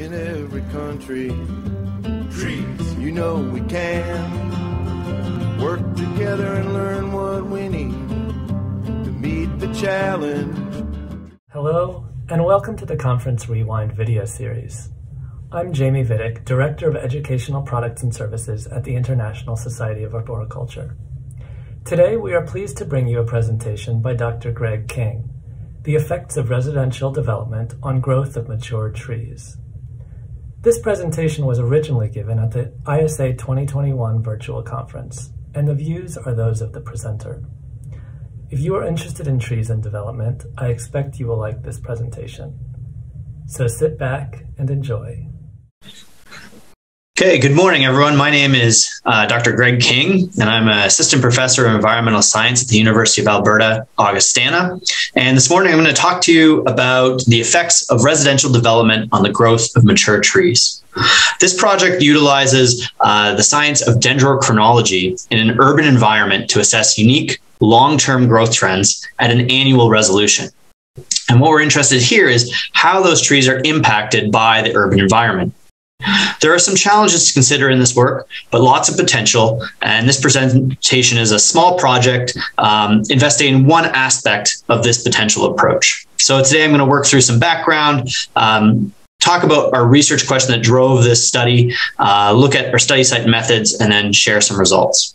in every country. Trees, you know we can work together and learn what we need to meet the challenge. Hello, and welcome to the Conference Rewind video series. I'm Jamie Vidic, Director of Educational Products and Services at the International Society of Arboriculture. Today, we are pleased to bring you a presentation by Dr. Greg King, The Effects of Residential Development on Growth of Mature Trees. This presentation was originally given at the ISA 2021 virtual conference, and the views are those of the presenter. If you are interested in trees and development, I expect you will like this presentation. So sit back and enjoy. Okay, good morning, everyone. My name is uh, Dr. Greg King, and I'm an assistant professor of environmental science at the University of Alberta, Augustana. And this morning, I'm going to talk to you about the effects of residential development on the growth of mature trees. This project utilizes uh, the science of dendrochronology in an urban environment to assess unique long term growth trends at an annual resolution. And what we're interested here is how those trees are impacted by the urban environment. There are some challenges to consider in this work, but lots of potential. And this presentation is a small project um, investigating one aspect of this potential approach. So today I'm going to work through some background, um, talk about our research question that drove this study, uh, look at our study site methods, and then share some results.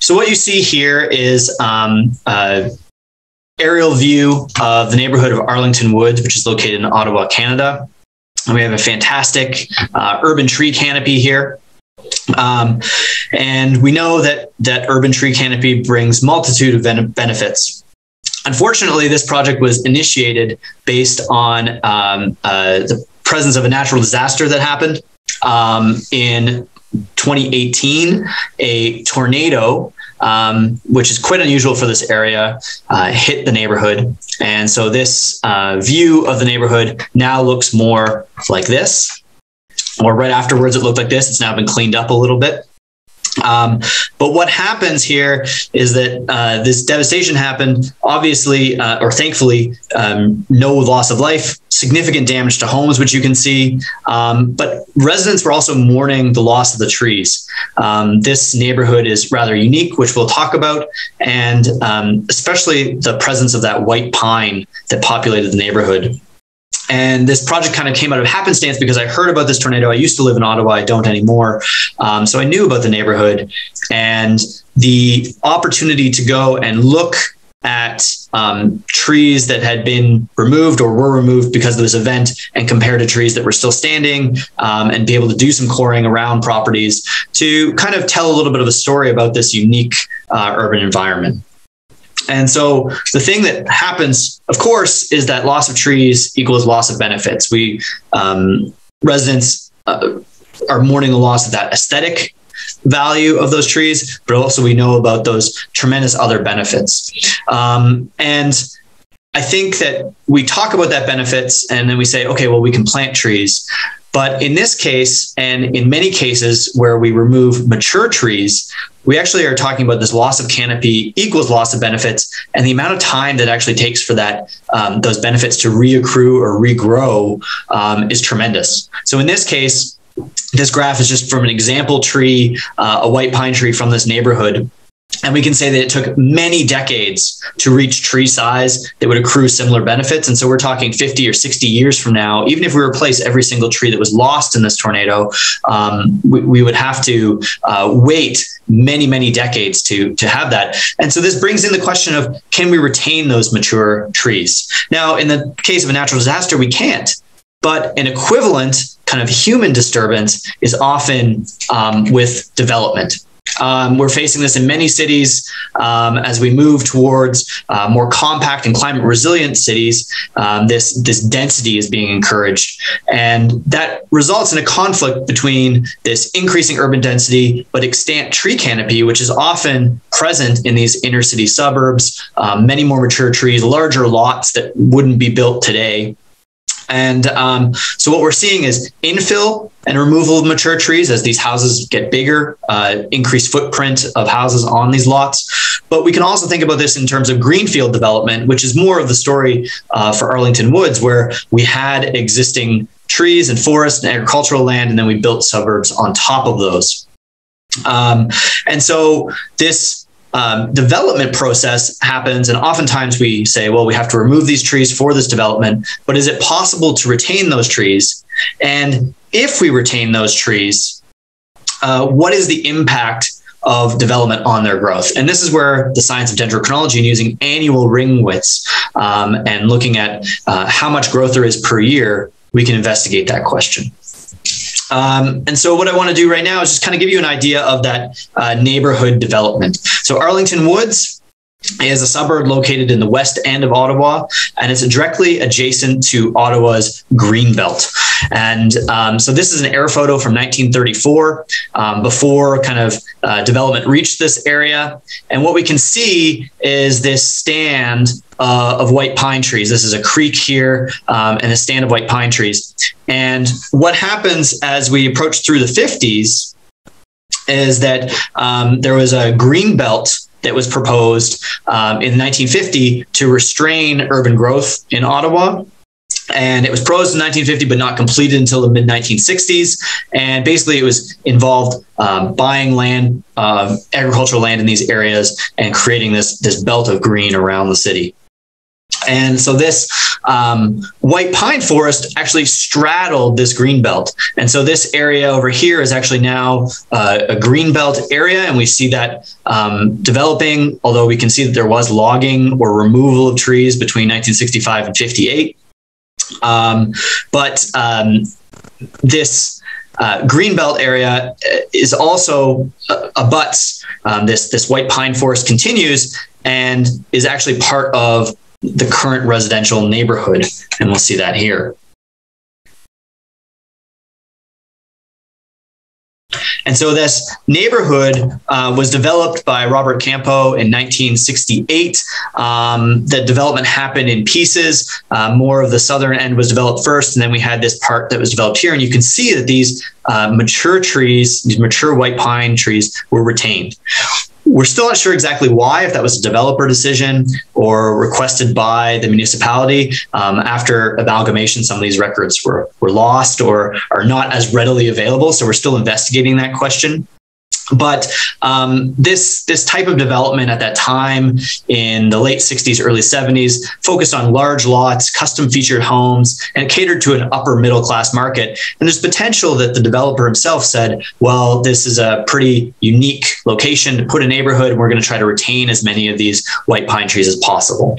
So what you see here is um, uh, aerial view of the neighborhood of Arlington Woods, which is located in Ottawa, Canada. And we have a fantastic uh, urban tree canopy here. Um, and we know that that urban tree canopy brings multitude of ben- benefits. Unfortunately, this project was initiated based on um, uh, the presence of a natural disaster that happened um, in 2018. A tornado um, which is quite unusual for this area, uh, hit the neighborhood. And so this uh, view of the neighborhood now looks more like this. Or right afterwards, it looked like this. It's now been cleaned up a little bit. Um, but what happens here is that uh, this devastation happened, obviously, uh, or thankfully, um, no loss of life, significant damage to homes, which you can see. Um, but residents were also mourning the loss of the trees. Um, this neighborhood is rather unique, which we'll talk about, and um, especially the presence of that white pine that populated the neighborhood. And this project kind of came out of happenstance because I heard about this tornado. I used to live in Ottawa, I don't anymore. Um, so I knew about the neighborhood and the opportunity to go and look at um, trees that had been removed or were removed because of this event and compare to trees that were still standing um, and be able to do some coring around properties to kind of tell a little bit of a story about this unique uh, urban environment. And so the thing that happens, of course, is that loss of trees equals loss of benefits. We um, residents uh, are mourning the loss of that aesthetic value of those trees, but also we know about those tremendous other benefits. Um, and I think that we talk about that benefits and then we say, okay, well, we can plant trees. But in this case, and in many cases where we remove mature trees, we actually are talking about this loss of canopy equals loss of benefits, and the amount of time that actually takes for that um, those benefits to reaccrue or regrow um, is tremendous. So in this case, this graph is just from an example tree, uh, a white pine tree from this neighborhood and we can say that it took many decades to reach tree size that would accrue similar benefits. And so we're talking 50 or 60 years from now, even if we replace every single tree that was lost in this tornado, um, we, we, would have to uh, wait many, many decades to, to have that. And so this brings in the question of can we retain those mature trees? Now, in the case of a natural disaster, we can't. But an equivalent kind of human disturbance is often um, with development. Um, we're facing this in many cities um, as we move towards uh, more compact and climate resilient cities. Um, this this density is being encouraged, and that results in a conflict between this increasing urban density but extant tree canopy, which is often present in these inner city suburbs. Um, many more mature trees, larger lots that wouldn't be built today And um, so what we're seeing is infill and removal of mature trees as these houses get bigger, uh, increased footprint of houses on these lots. But we can also think about this in terms of greenfield development, which is more of the story uh, for Arlington Woods, where we had existing trees and forests and agricultural land, and then we built suburbs on top of those. Um, and so this um, development process happens, and oftentimes we say, well, we have to remove these trees for this development, but is it possible to retain those trees? And if we retain those trees, uh, what is the impact of development on their growth. And this is where the science of dendrochronology and using annual ring widths um, and looking at uh, how much growth there is per year, we can investigate that question. Um, and so, what I want to do right now is just kind of give you an idea of that uh, neighborhood development. So, Arlington Woods is a suburb located in the west end of Ottawa, and it's directly adjacent to Ottawa's Greenbelt. And um, so this is an air photo from 1934, um, before kind of uh, development reached this area. And what we can see is this stand uh, of white pine trees. This is a creek here um, and a stand of white pine trees. And what happens as we approach through the 50s is that um, there was a green belt that was proposed um, in 1950 to restrain urban growth in Ottawa. And it was proposed in 1950, but not completed until the mid 1960s. And basically, it was involved um, buying land, uh, agricultural land in these areas, and creating this this belt of green around the city. And so this um, white pine forest actually straddled this green belt. And so this area over here is actually now uh, a green belt area. And we see that um, developing, although we can see that there was logging or removal of trees between 1965 and 58. Um, but um, this uh, greenbelt area uh, is also uh, abuts um, this this white pine forest continues and is actually part of the current residential neighborhood. And we'll see that here. And so this neighborhood uh, was developed by Robert Campeau in 1968. Um, the development happened in pieces. Uh, more of the southern end was developed first, and then we had this part that was developed here. And you can see that these uh, mature trees, these mature white pine trees, were retained. We're still not sure exactly why, if that was a developer decision or requested by the municipality. Um, after amalgamation, some of these records were, were lost or are not as readily available. So we're still investigating that question. But um, this this type of development at that time in the late 60s, early 70s focused on large lots, custom featured homes, and catered to an upper middle class market. And there's potential that the developer himself said, "Well, this is a pretty unique location to put a neighborhood. And we're going to try to retain as many of these white pine trees as possible."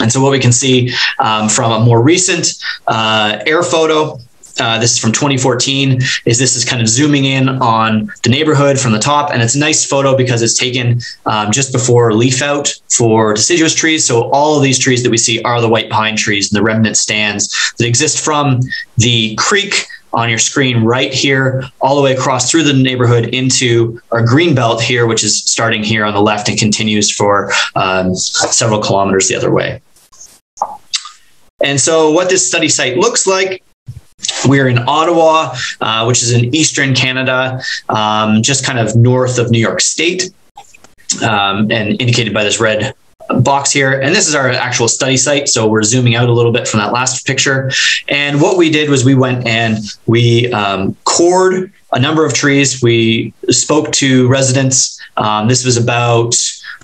And so, what we can see um, from a more recent uh, air photo uh, this is from 2014 is this is kind of zooming in on the neighborhood from the top and it's a nice photo because it's taken um, just before leaf out for deciduous trees so all of these trees that we see are the white pine trees and the remnant stands that exist from the creek on your screen right here, all the way across through the neighborhood into our green belt here, which is starting here on the left and continues for um, several kilometers the other way. And so, what this study site looks like we're in Ottawa, uh, which is in eastern Canada, um, just kind of north of New York State, um, and indicated by this red box here. And this is our actual study site. So we're zooming out a little bit from that last picture. And what we did was we went and we um, cored a number of trees. We spoke to residents. Um, this was about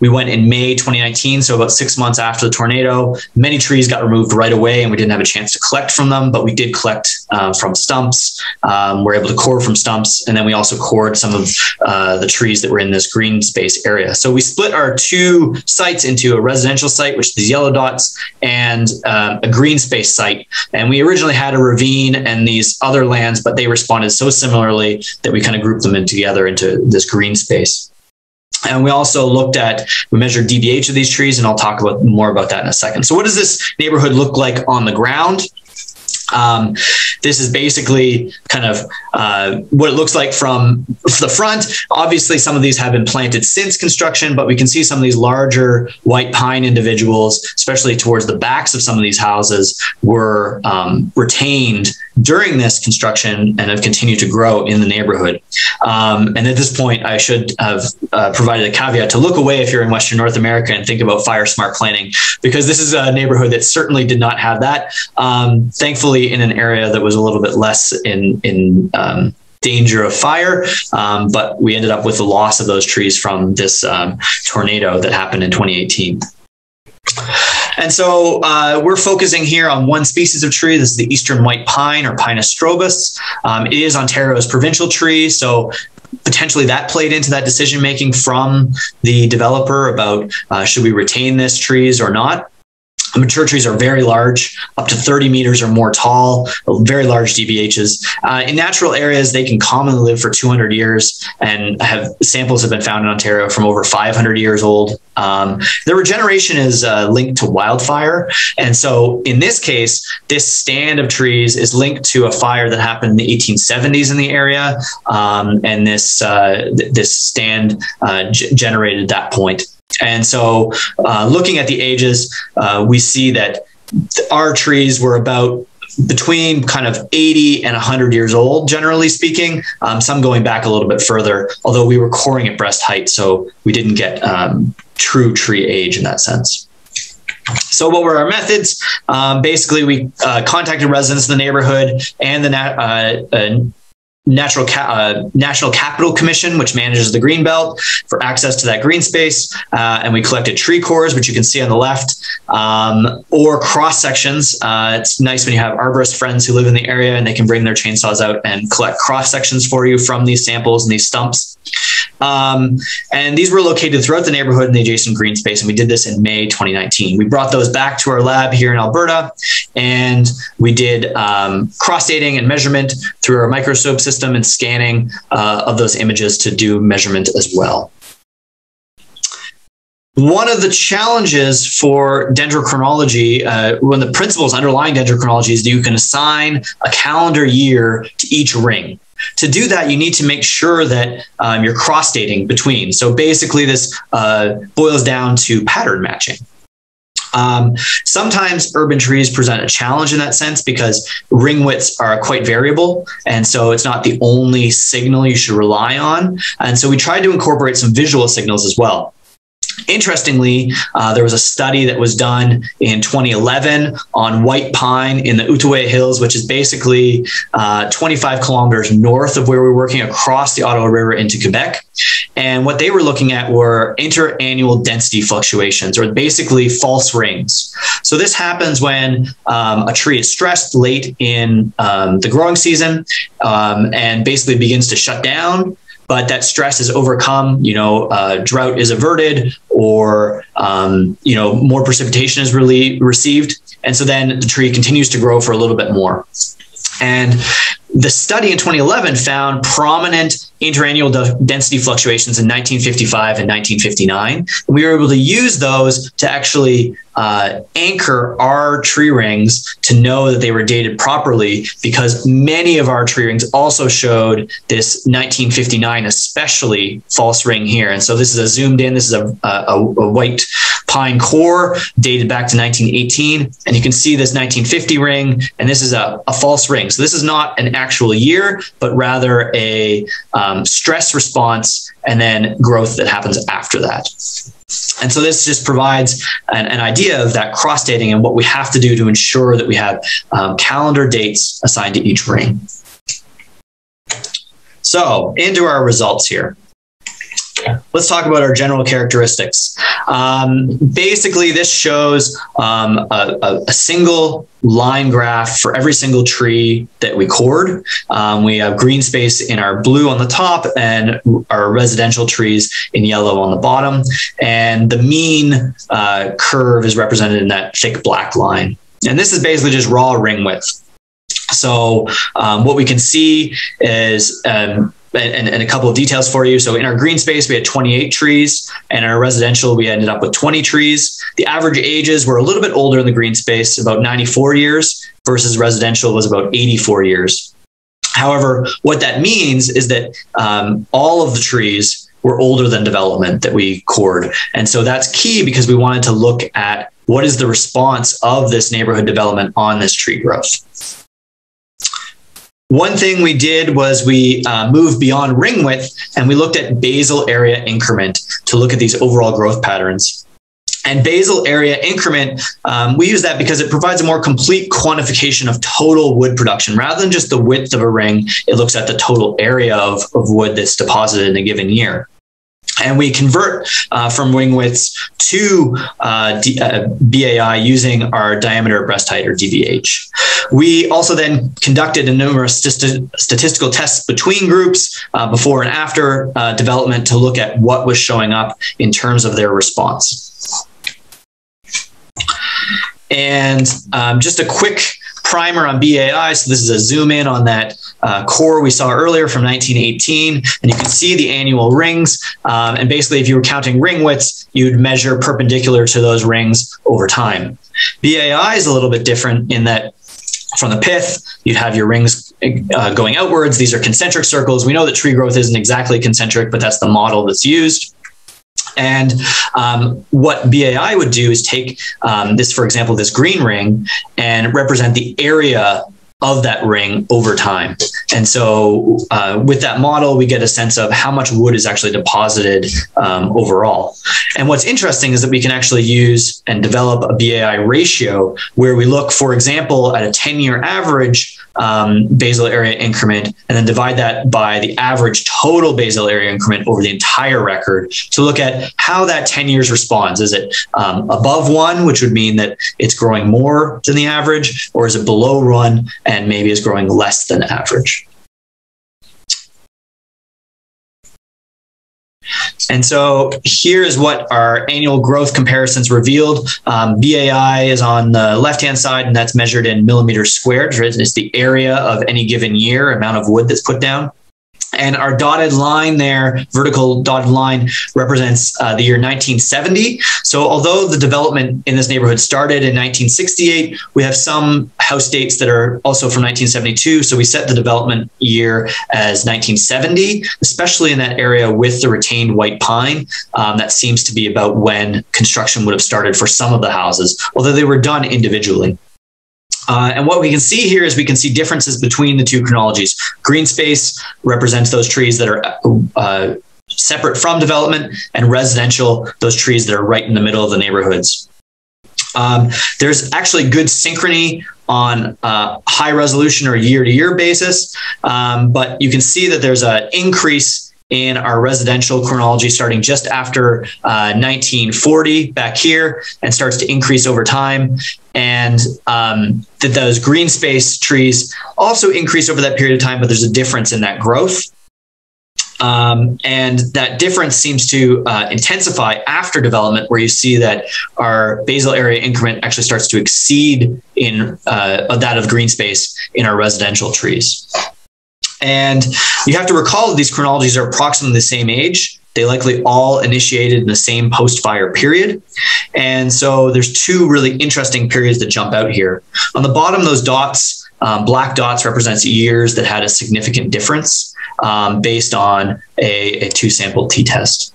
we went in May 2019, so about six months after the tornado. Many trees got removed right away, and we didn't have a chance to collect from them, but we did collect uh, from stumps. Um, we're able to core from stumps, and then we also cored some of uh, the trees that were in this green space area. So we split our two sites into a residential site, which is yellow dots, and um, a green space site. And we originally had a ravine and these other lands, but they responded so similarly that we kind of grouped them in together into this green space. And we also looked at, we measured DBH of these trees, and I'll talk about more about that in a second. So, what does this neighborhood look like on the ground? Um, this is basically kind of uh, what it looks like from the front. Obviously, some of these have been planted since construction, but we can see some of these larger white pine individuals, especially towards the backs of some of these houses, were um, retained during this construction and have continued to grow in the neighborhood. Um, and at this point, I should have uh, provided a caveat to look away if you're in Western North America and think about fire smart planning, because this is a neighborhood that certainly did not have that. Um, thankfully, in an area that was a little bit less in in um, danger of fire, um, but we ended up with the loss of those trees from this um, tornado that happened in 2018. And so uh, we're focusing here on one species of tree. This is the eastern white pine or Pinus strobus. Um, it is Ontario's provincial tree. So potentially that played into that decision making from the developer about uh, should we retain this trees or not. Mature trees are very large, up to 30 meters or more tall, very large DBHs. Uh, in natural areas, they can commonly live for 200 years and have samples have been found in Ontario from over 500 years old. Um, the regeneration is uh, linked to wildfire. And so in this case, this stand of trees is linked to a fire that happened in the 1870s in the area. Um, and this, uh, th- this stand uh, generated that point. And so, uh, looking at the ages, uh, we see that our trees were about between kind of 80 and 100 years old, generally speaking, um, some going back a little bit further, although we were coring at breast height, so we didn't get um, true tree age in that sense. So, what were our methods? Um, basically, we uh, contacted residents in the neighborhood and the uh, uh Natural Ca- uh, National Capital Commission, which manages the green belt for access to that green space, uh, and we collected tree cores, which you can see on the left, um, or cross sections. Uh, it's nice when you have arborist friends who live in the area and they can bring their chainsaws out and collect cross sections for you from these samples and these stumps. Um, and these were located throughout the neighborhood in the adjacent green space. And we did this in May 2019. We brought those back to our lab here in Alberta and we did um, cross dating and measurement through our microscope system and scanning uh, of those images to do measurement as well. One of the challenges for dendrochronology, uh, of the principles underlying dendrochronology is that you can assign a calendar year to each ring. To do that, you need to make sure that um, you're cross dating between. So basically, this uh, boils down to pattern matching. Um, sometimes urban trees present a challenge in that sense because ring widths are quite variable. And so it's not the only signal you should rely on. And so we tried to incorporate some visual signals as well. Interestingly, uh, there was a study that was done in 2011 on white pine in the Outaouais Hills, which is basically uh, 25 kilometers north of where we're working across the Ottawa River into Quebec. And what they were looking at were interannual density fluctuations, or basically false rings. So this happens when um, a tree is stressed late in um, the growing season um, and basically begins to shut down but that stress is overcome. You know, uh, drought is averted, or um, you know, more precipitation is really received, and so then the tree continues to grow for a little bit more. And the study in 2011 found prominent interannual density fluctuations in 1955 and 1959. We were able to use those to actually uh, anchor our tree rings to know that they were dated properly because many of our tree rings also showed this 1959 especially false ring here. And so this is a zoomed in this is a, a, a white pine core dated back to 1918 and you can see this 1950 ring and this is a, a false ring. So this is not an actual year but rather a um, stress response and then growth that happens after that and so this just provides an, an, idea of that cross dating and what we have to do to ensure that we have um, calendar dates assigned to each ring. So into our results here. Let's talk about our general characteristics. Um, basically, this shows um, a, a, single line graph for every single tree that we cored. Um, we have green space in our blue on the top and our residential trees in yellow on the bottom. And the mean uh, curve is represented in that thick black line. And this is basically just raw ring width. So um, what we can see is um, and, and, a couple of details for you. So in our green space, we had 28 trees, and in our residential, we ended up with 20 trees. The average ages were a little bit older in the green space, about 94 years, versus residential was about 84 years. However, what that means is that um, all of the trees were older than development that we cored. And so that's key because we wanted to look at what is the response of this neighborhood development on this tree growth. One thing we did was we uh, moved beyond ring width and we looked at basal area increment to look at these overall growth patterns. And basal area increment, um, we use that because it provides a more complete quantification of total wood production. Rather than just the width of a ring, it looks at the total area of, of wood that's deposited in a given year and we convert uh, from ring widths to uh, D, uh, BAI using our diameter breast height or DBH. We also then conducted a numerous st- statistical tests between groups uh, before and after uh, development to look at what was showing up in terms of their response. And um, just a quick primer on BAI. So this is a zoom in on that uh, core we saw earlier from 1918, and you can see the annual rings. Um, and basically, if you were counting ring widths, you'd measure perpendicular to those rings over time. BAI is a little bit different in that from the pith, you'd have your rings uh, going outwards. These are concentric circles. We know that tree growth isn't exactly concentric, but that's the model that's used. And um, what BAI would do is take um, this, for example, this green ring and represent the area of that ring over time. And so, uh, with that model, we get a sense of how much wood is actually deposited um, overall. And what's interesting is that we can actually use and develop a BAI ratio where we look, for example, at a 10 year average um, basal area increment and then divide that by the average total basal area increment over the entire record to look at how that 10 years responds. Is it um, above one, which would mean that it's growing more than the average, or is it below one and maybe is growing less than average? And so here is what our annual growth comparisons revealed. Um, BAI is on the left hand side, and that's measured in millimeters squared. It's the area of any given year, amount of wood that's put down. And our dotted line there, vertical dotted line, represents uh, the year 1970. So, although the development in this neighborhood started in 1968, we have some house dates that are also from 1972. So, we set the development year as 1970, especially in that area with the retained white pine. Um, that seems to be about when construction would have started for some of the houses, although they were done individually. Uh, and what we can see here is we can see differences between the two chronologies. Green space represents those trees that are uh, separate from development, and residential, those trees that are right in the middle of the neighborhoods. Um, there's actually good synchrony on uh, high resolution or year to year basis, um, but you can see that there's an increase in our residential chronology starting just after uh, 1940 back here and starts to increase over time. And um, that those green space trees also increase over that period of time, but there's a difference in that growth. Um, and that difference seems to uh, intensify after development, where you see that our basal area increment actually starts to exceed in uh, that of green space in our residential trees. And you have to recall that these chronologies are approximately the same age. They likely all initiated in the same post fire period. And so there's two really interesting periods that jump out here. On the bottom, those dots, um, black dots represents years that had a significant difference um, based on a, a two sample t test.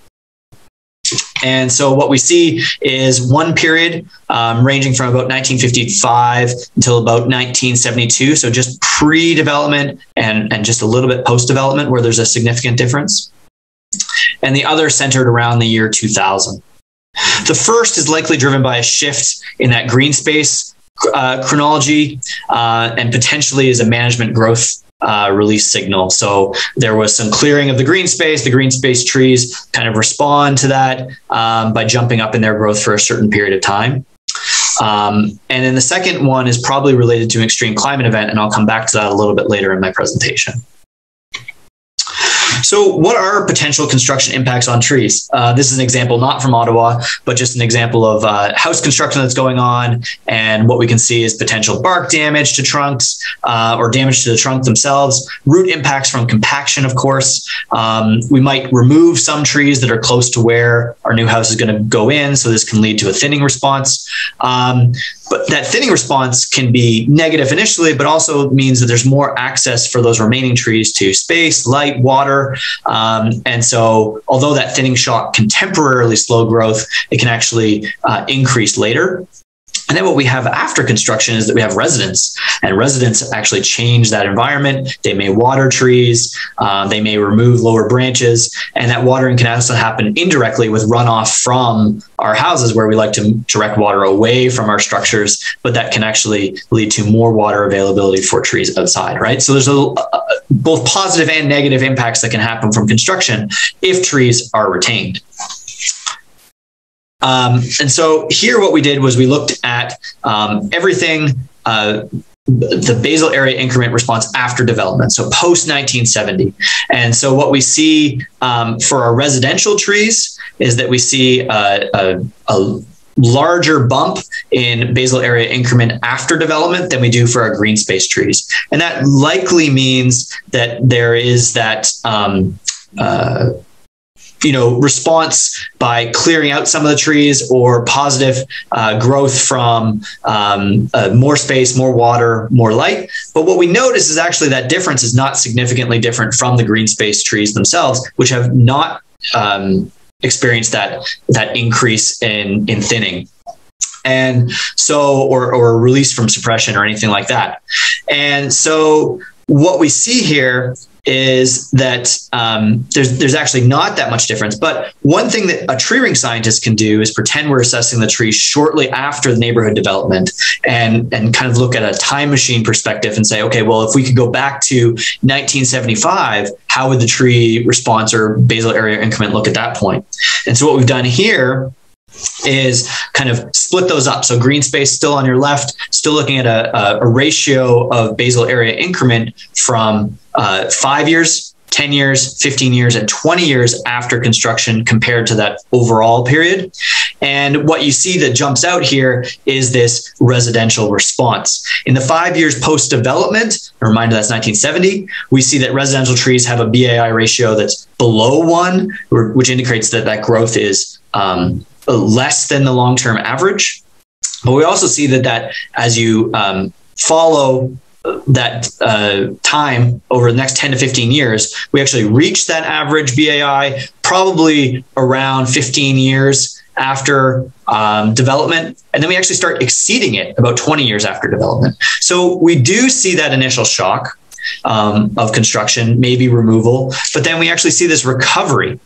And so what we see is one period um, ranging from about 1955 until about 1972. So just pre-development and, and just a little bit post-development where there's a significant difference. And the other centered around the year 2000. The first is likely driven by a shift in that green space uh, chronology uh, and potentially is a management growth uh, release signal. So there was some clearing of the green space. The green space trees kind of respond to that um, by jumping up in their growth for a certain period of time. Um, and then the second one is probably related to an extreme climate event, and I'll come back to that a little bit later in my presentation. So, what are potential construction impacts on trees? Uh, this is an example not from Ottawa, but just an example of uh, house construction that's going on. And what we can see is potential bark damage to trunks uh, or damage to the trunk themselves, root impacts from compaction, of course. Um, we might remove some trees that are close to where our new house is going to go in. So, this can lead to a thinning response. Um, but that thinning response can be negative initially, but also means that there's more access for those remaining trees to space, light, water. Um, and so, although that thinning shock can temporarily slow growth, it can actually uh, increase later. And then what we have after construction is that we have residents, and residents actually change that environment. They may water trees, uh, they may remove lower branches, and that watering can also happen indirectly with runoff from our houses where we like to direct water away from our structures, but that can actually lead to more water availability for trees outside, right? So there's a, uh, both positive and negative impacts that can happen from construction if trees are retained. Um, and so here, what we did was we looked at um, everything. Uh, the basal area increment response after development, so post 1970. And so, what we see um, for our residential trees is that we see a, a, a larger bump in basal area increment after development than we do for our green space trees. And that likely means that there is that um, uh, you know response by clearing out some of the trees or positive uh, growth from um, uh, more space more water more light. But what we notice is actually that difference is not significantly different from the green space trees themselves which have not um, experienced that that increase in in thinning. And so or or release from suppression or anything like that. And so what we see here is that um, there's there's actually not that much difference. But one thing that a tree ring scientist can do is pretend we're assessing the tree shortly after the neighborhood development, and and kind of look at a time machine perspective and say, okay, well, if we could go back to 1975, how would the tree response or basal area increment look at that point? And so what we've done here is kind of split those up. So green space still on your left, still looking at a, a ratio of basal area increment from uh, five years, 10 years, 15 years, and 20 years after construction compared to that overall period. And what you see that jumps out here is this residential response. In the five years post development, a reminder that's 1970, we see that residential trees have a BAI ratio that's below one, which indicates that that growth is um, less than the long term average. But we also see that that as you um, follow that uh, time over the next 10 to 15 years, we actually reach that average BAI probably around 15 years after um, development. And then we actually start exceeding it about 20 years after development. So we do see that initial shock. Um, of construction, maybe removal, but then we actually see this recovery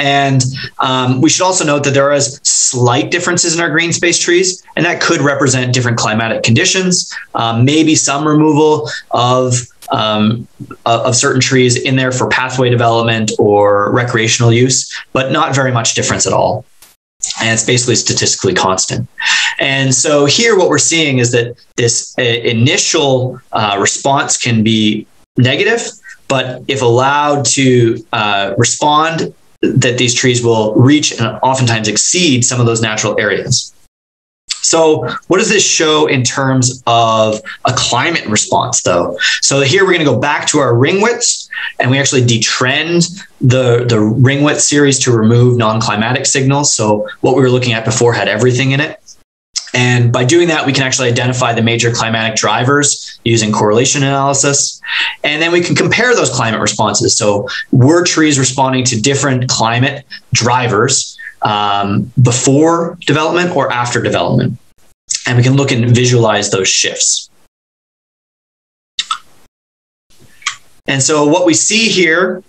and um, we should also note that there is slight differences in our green space trees, and that could represent different climatic conditions, um, maybe some removal of um, of certain trees in there for pathway development or recreational use, but not very much difference at all. And it's basically statistically constant. And so here, what we're seeing is that this uh, initial uh, response can be negative, but if allowed to uh, respond that these trees will reach and oftentimes exceed some of those natural areas. So, what does this show in terms of a climate response, though? So, here we're going to go back to our ring widths and we actually detrend the, the ring width series to remove non climatic signals. So, what we were looking at before had everything in it. And by doing that, we can actually identify the major climatic drivers using correlation analysis. And then we can compare those climate responses. So, were trees responding to different climate drivers um, before development or after development? And we can look and visualize those shifts. And so, what we see here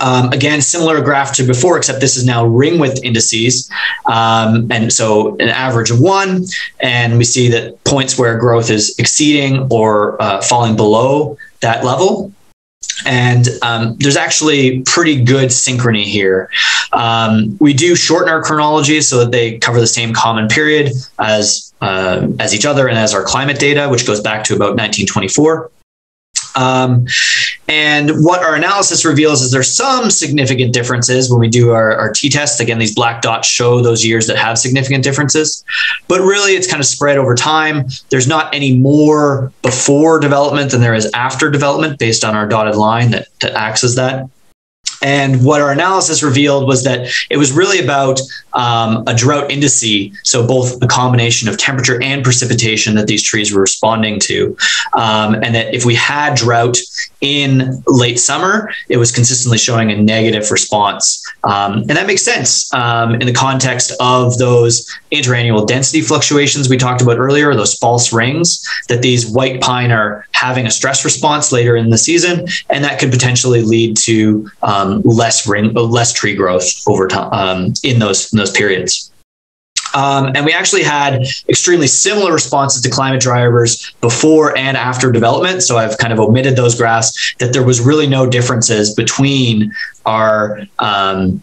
um, again, similar graph to before, except this is now ring width indices. Um, and so an average of one, and we see that points where growth is exceeding or uh, falling below that level. And um, there's actually pretty good synchrony here. Um, we do shorten our chronologies so that they cover the same common period as uh, as each other and as our climate data, which goes back to about 1924. Um, And what our analysis reveals is there's some significant differences when we do our, our t test. Again, these black dots show those years that have significant differences, but really it's kind of spread over time. There's not any more before development than there is after development based on our dotted line that, that acts as that. And what our analysis revealed was that it was really about um, a drought indice, so both a combination of temperature and precipitation that these trees were responding to. Um, and that if we had drought in late summer, it was consistently showing a negative response. Um, and that makes sense um, in the context of those interannual density fluctuations we talked about earlier, those false rings, that these white pine are having a stress response later in the season, and that could potentially lead to um, less ring, less tree growth over time um, in those in those periods. Um, and we actually had extremely similar responses to climate drivers before and after development. So I've kind of omitted those graphs that there was really no differences between our um,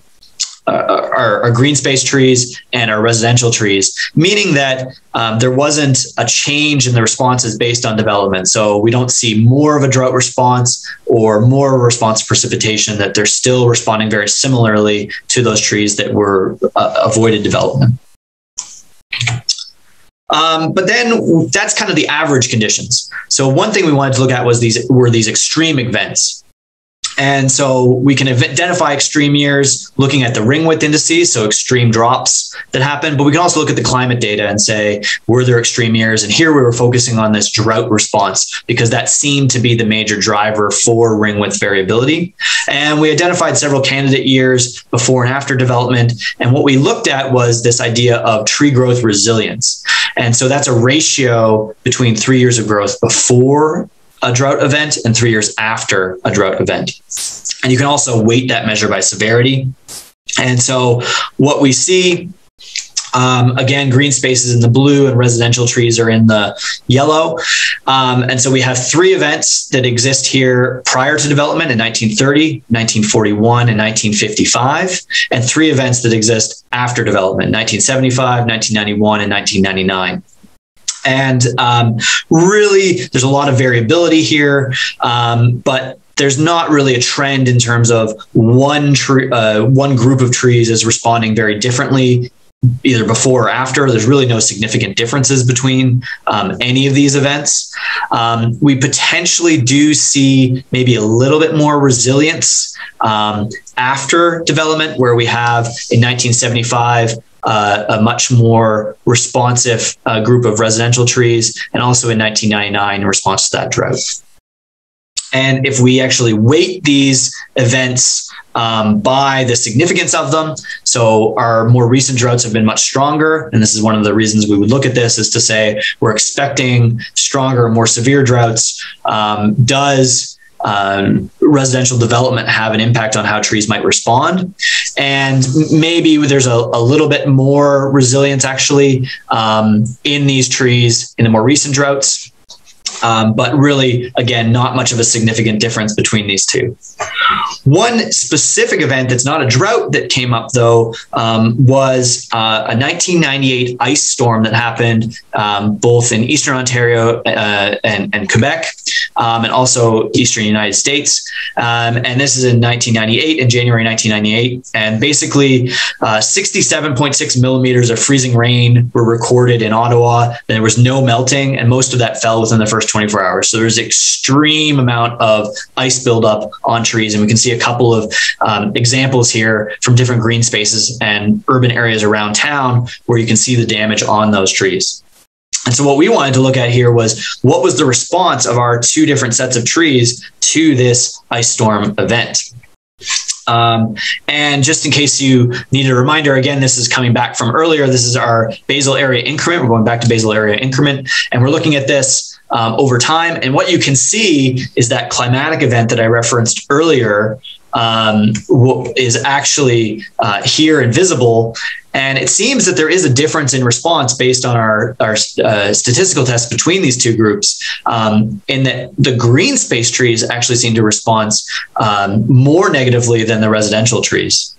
uh, our, our, green space trees and our residential trees, meaning that um, there wasn't a change in the responses based on development. So we don't see more of a drought response or more response precipitation, that they're still responding very similarly to those trees that were uh, avoided development. Um, but then that's kind of the average conditions. So one thing we wanted to look at was these were these extreme events. And so we can identify extreme years looking at the ring width indices, so extreme drops that happen, but we can also look at the climate data and say, were there extreme years? And here we were focusing on this drought response because that seemed to be the major driver for ring width variability. And we identified several candidate years before and after development. And what we looked at was this idea of tree growth resilience. And so that's a ratio between three years of growth before a drought event and three years after a drought event. And you can also weight that measure by severity. And so what we see um, again, green spaces in the blue and residential trees are in the yellow. Um, and so we have three events that exist here prior to development in 1930, 1941, and 1955, and three events that exist after development 1975, 1991, and 1999. And um, really, there's a lot of variability here, um, but there's not really a trend in terms of one tree, uh, one group of trees is responding very differently either before or after. There's really no significant differences between um, any of these events. Um, we potentially do see maybe a little bit more resilience um, after development, where we have in 1975 uh, a much more responsive uh, group of residential trees, and also in 1999 in response to that drought. And if we actually weight these events um, by the significance of them, so our more recent droughts have been much stronger, and this is one of the reasons we would look at this is to say we're expecting stronger, more severe droughts. Um, does um, residential development have an impact on how trees might respond. And maybe there's a, a little bit more resilience actually um, in these trees in the more recent droughts. Um, but really, again, not much of a significant difference between these two. One specific event that's not a drought that came up, though, um, was uh, a 1998 ice storm that happened um, both in Eastern Ontario uh, and, and, Quebec, um, and also Eastern United States. Um, and this is in 1998, in January 1998. And basically, uh, 67.6 millimeters of freezing rain were recorded in Ottawa. And There was no melting, and most of that fell within the first 24 hours. So there's extreme amount of ice buildup on trees, and we can see a couple of um, examples here from different green spaces and urban areas around town where you can see the damage on those trees. And so what we wanted to look at here was what was the response of our two different sets of trees to this ice storm event. Um, and just in case you need a reminder, again, this is coming back from earlier. This is our basal area increment. We're going back to basal area increment, and we're looking at this um, over time. And what you can see is that climatic event that I referenced earlier um, is actually uh, here and visible. And it seems that there is a difference in response based on our, our uh, statistical tests between these two groups, um, in that the green space trees actually seem to respond um, more negatively than the residential trees.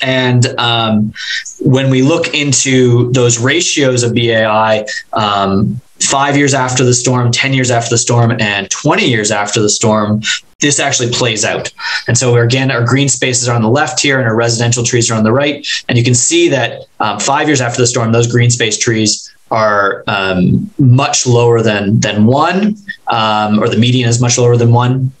And um, when we look into those ratios of BAI, um, five years after the storm, 10 years after the storm, and 20 years after the storm, this actually plays out. And so, again, our green spaces are on the left here and our residential trees are on the right. And you can see that um, five years after the storm, those green space trees are um, much lower than, than one, um, or the median is much lower than one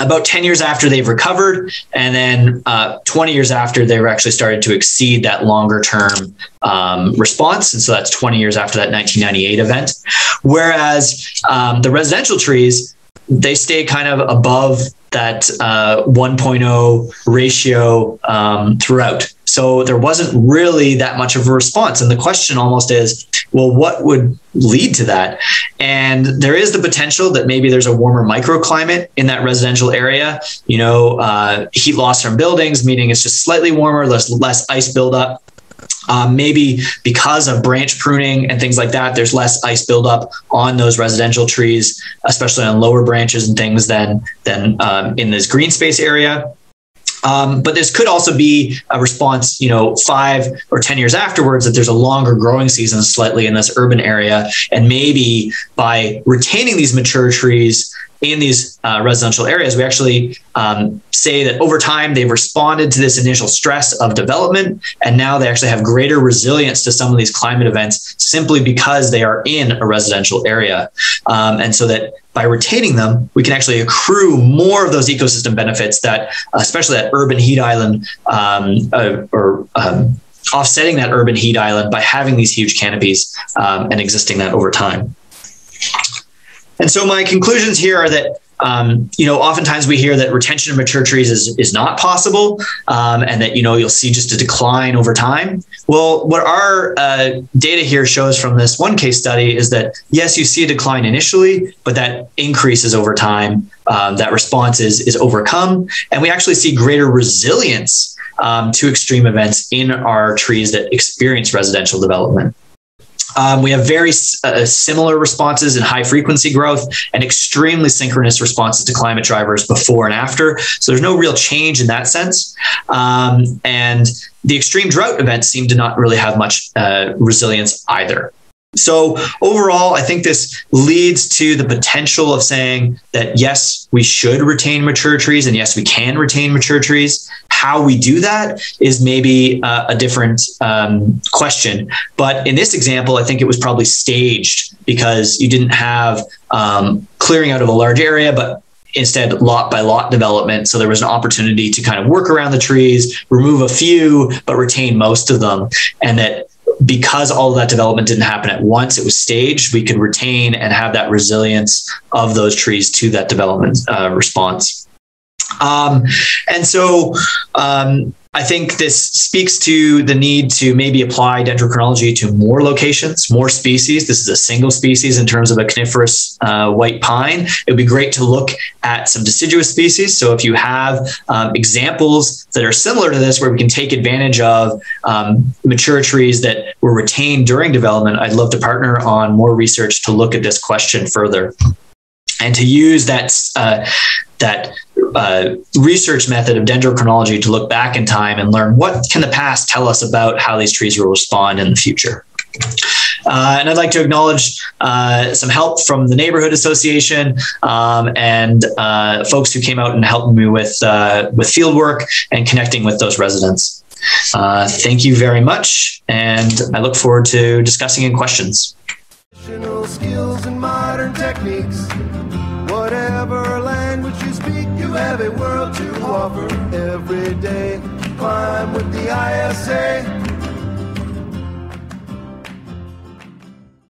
about 10 years after they've recovered and then uh, 20 years after they've actually started to exceed that longer term um, response and so that's 20 years after that 1998 event whereas um, the residential trees they stay kind of above that uh, 1.0 ratio um, throughout. So there wasn't really that much of a response. And the question almost is, well, what would lead to that? And there is the potential that maybe there's a warmer microclimate in that residential area. You know, uh, heat loss from buildings, meaning it's just slightly warmer, less less ice buildup. Um, maybe because of branch pruning and things like that, there's less ice buildup on those residential trees, especially on lower branches and things than than um, in this green space area. Um, but this could also be a response, you know, five or 10 years afterwards, that there's a longer growing season slightly in this urban area. And maybe by retaining these mature trees, in these uh, residential areas, we actually um, say that over time they've responded to this initial stress of development, and now they actually have greater resilience to some of these climate events simply because they are in a residential area. Um, and so that by retaining them, we can actually accrue more of those ecosystem benefits that, especially that urban heat island um, uh, or um, offsetting that urban heat island by having these huge canopies um, and existing that over time. And so my conclusions here are that um, you know, oftentimes we hear that retention of mature trees is, is not possible, um, and that you know you'll see just a decline over time. Well, what our uh, data here shows from this one case study is that yes, you see a decline initially, but that increases over time. Um, that response is is overcome, and we actually see greater resilience um, to extreme events in our trees that experience residential development. Um, we have very uh, similar responses in high frequency growth and extremely synchronous responses to climate drivers before and after. So there's no real change in that sense. Um, and the extreme drought events seem to not really have much uh, resilience either. So overall, I think this leads to the potential of saying that yes, we should retain mature trees, and yes, we can retain mature trees. How we do that is maybe uh, a different um, question. But in this example, I think it was probably staged because you didn't have um, clearing out of a large area, but instead lot by lot development. So there was an opportunity to kind of work around the trees, remove a few, but retain most of them. And that because all of that development didn't happen at once, it was staged, we could retain and have that resilience of those trees to that development uh, response. Um, and so um, I think this speaks to the need to maybe apply dendrochronology to more locations, more species. This is a single species in terms of a coniferous uh, white pine. It would be great to look at some deciduous species. So if you have um, examples that are similar to this, where we can take advantage of um, mature trees that were retained during development, I'd love to partner on more research to look at this question further and to use that uh, that uh, research method of dendrochronology to look back in time and learn what can the past tell us about how these trees will respond in the future. Uh, and I'd like to acknowledge uh, some help from the neighborhood association um, and uh, folks who came out and helped me with uh, with field work and connecting with those residents. Uh, thank you very much, and I look forward to discussing in questions. Skills and modern techniques, whatever language you speak, you have a world to offer every day. Climb with the ISA